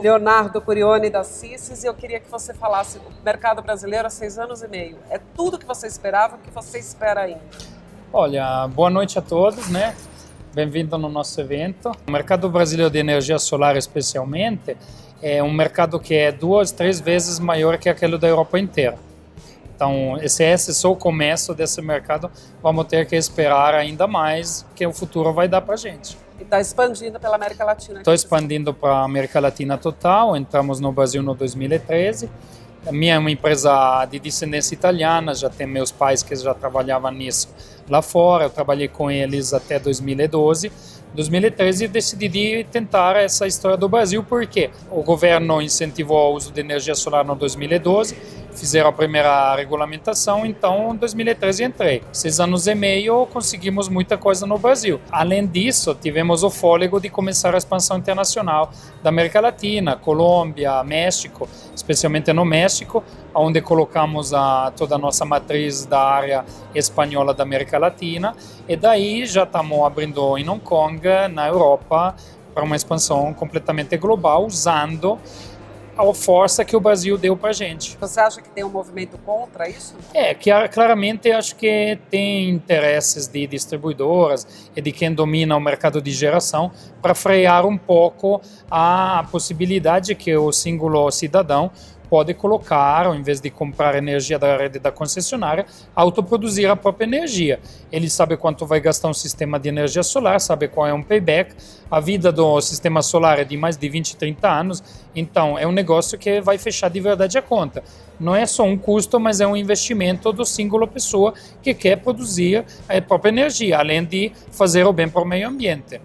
Leonardo Curione da CICES e eu queria que você falasse do mercado brasileiro há seis anos e meio. É tudo que você esperava, o que você espera ainda? Olha, boa noite a todos, né? Bem-vindo no nosso evento. O mercado brasileiro de energia solar, especialmente, é um mercado que é duas, três vezes maior que aquele da Europa inteira. Então, esse é só o começo desse mercado. Vamos ter que esperar ainda mais que o futuro vai dar para gente. E está expandindo pela América Latina. Estou expandindo para a América Latina total. Entramos no Brasil no 2013. A minha é uma empresa de descendência italiana, já tem meus pais que já trabalhavam nisso lá fora. Eu trabalhei com eles até 2012. 2013 decidi tentar essa história do Brasil porque o governo incentivou o uso de energia solar no 2012 fizeram a primeira regulamentação, então em 2013 entrei. Seis anos e meio conseguimos muita coisa no Brasil. Além disso, tivemos o fôlego de começar a expansão internacional da América Latina, Colômbia, México, especialmente no México, onde colocamos a, toda a nossa matriz da área espanhola da América Latina, e daí já estamos abrindo em Hong Kong, na Europa, para uma expansão completamente global, usando a força que o Brasil deu para a gente. Você acha que tem um movimento contra isso? É, que claramente acho que tem interesses de distribuidoras e de quem domina o mercado de geração para frear um pouco a possibilidade que o singular cidadão pode colocar, ao invés de comprar energia da rede da concessionária, autoproduzir a própria energia. Ele sabe quanto vai gastar um sistema de energia solar, sabe qual é um payback. A vida do sistema solar é de mais de 20, 30 anos, então é um negócio que vai fechar de verdade a conta. Não é só um custo, mas é um investimento do singular pessoa que quer produzir a própria energia, além de fazer o bem para o meio ambiente.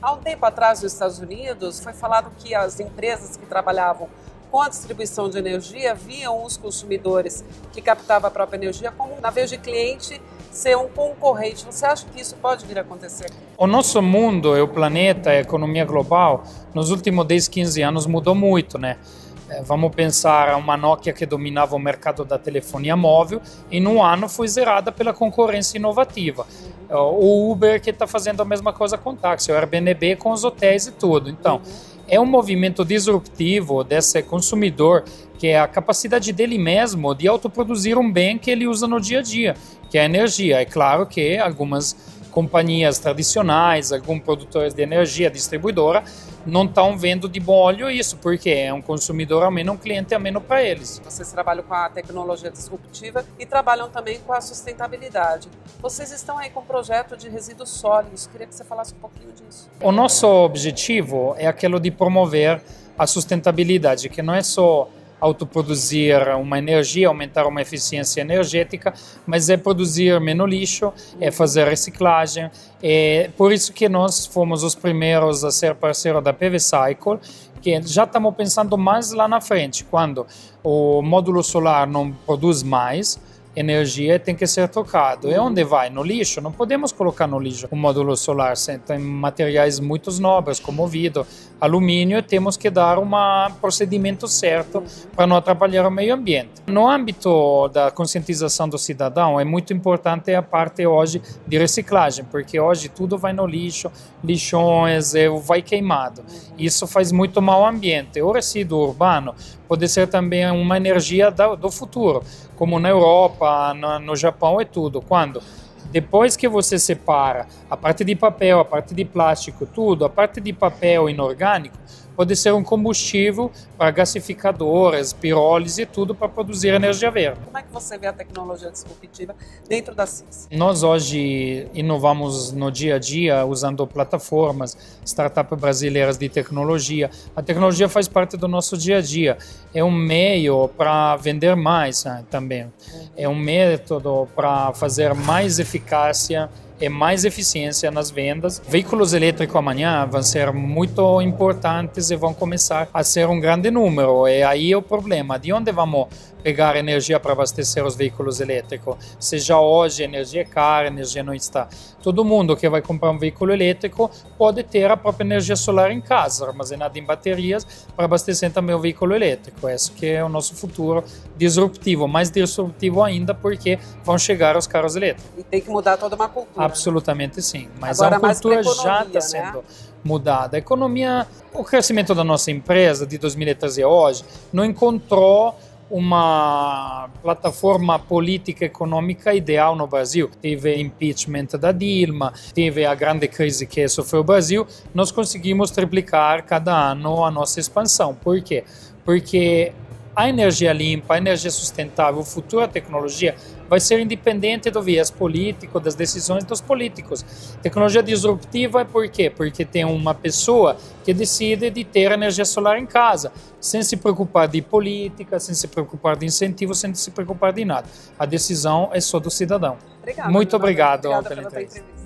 Há um tempo atrás, nos Estados Unidos, foi falado que as empresas que trabalhavam com a distribuição de energia, viam os consumidores que captavam a própria energia como, na vez de cliente, ser um concorrente. Você acha que isso pode vir a acontecer? O nosso mundo, o planeta, a economia global, nos últimos 10, 15 anos mudou muito, né? É, vamos pensar uma Nokia que dominava o mercado da telefonia móvel, em um ano foi zerada pela concorrência inovativa. Uhum. O Uber que está fazendo a mesma coisa com o táxi, o Airbnb com os hotéis e tudo. Então, uhum é um movimento disruptivo desse consumidor, que é a capacidade dele mesmo de autoproduzir um bem que ele usa no dia a dia, que é a energia. É claro que algumas companhias tradicionais, alguns produtores de energia, distribuidora, não estão vendo de bom olho isso, porque é um consumidor a menos, um cliente a menos para eles. Vocês trabalham com a tecnologia disruptiva e trabalham também com a sustentabilidade. Vocês estão aí com um projeto de resíduos sólidos, queria que você falasse um pouquinho disso. O nosso objetivo é aquele de promover a sustentabilidade, que não é só autoproduzir uma energia, aumentar uma eficiência energética, mas é produzir menos lixo, é fazer reciclagem. É por isso que nós fomos os primeiros a ser parceiro da PV Cycle, que já estamos pensando mais lá na frente, quando o módulo solar não produz mais, energia tem que ser trocado. E onde vai? No lixo? Não podemos colocar no lixo um módulo solar. Tem materiais muito nobres, como vidro, alumínio, temos que dar um procedimento certo para não atrapalhar o meio ambiente. No âmbito da conscientização do cidadão, é muito importante a parte hoje de reciclagem, porque hoje tudo vai no lixo, lixões, vai queimado. Isso faz muito mal ao ambiente. O resíduo urbano pode ser também uma energia do futuro, como na Europa, no, no Japão e tudo. Quando depois que você separa a parte de papel, a parte de plástico, tudo, a parte de papel inorgânico, pode ser um combustível para gasificadoras, pirólise e tudo para produzir energia verde. Como é que você vê a tecnologia disruptiva dentro da CIS? Nós hoje inovamos no dia a dia usando plataformas, startups brasileiras de tecnologia. A tecnologia faz parte do nosso dia a dia. É um meio para vender mais né, também. É um método para fazer mais eficácia é mais eficiência nas vendas. Veículos elétricos amanhã vão ser muito importantes e vão começar a ser um grande número. E aí é o problema, de onde vamos pegar energia para abastecer os veículos elétricos. Seja hoje a energia é cara, a energia não está. Todo mundo que vai comprar um veículo elétrico pode ter a própria energia solar em casa, armazenada em baterias, para abastecer também o veículo elétrico. Esse que é o nosso futuro disruptivo, mais disruptivo ainda porque vão chegar os carros elétricos. E tem que mudar toda uma cultura. Absolutamente sim, mas Agora, a cultura já está né? sendo mudada. A economia, o crescimento da nossa empresa de 2013 a hoje não encontrou uma plataforma política econômica ideal no Brasil. Teve impeachment da Dilma, teve a grande crise que sofreu o Brasil. Nós conseguimos triplicar cada ano a nossa expansão. Por quê? Porque a energia limpa, a energia sustentável, o futuro da tecnologia vai ser independente do viés político, das decisões dos políticos. Tecnologia disruptiva é por quê? Porque tem uma pessoa que decide de ter energia solar em casa, sem se preocupar de política, sem se preocupar de incentivos, sem se preocupar de nada. A decisão é só do cidadão. Obrigada, Muito obrigado pela entrevista.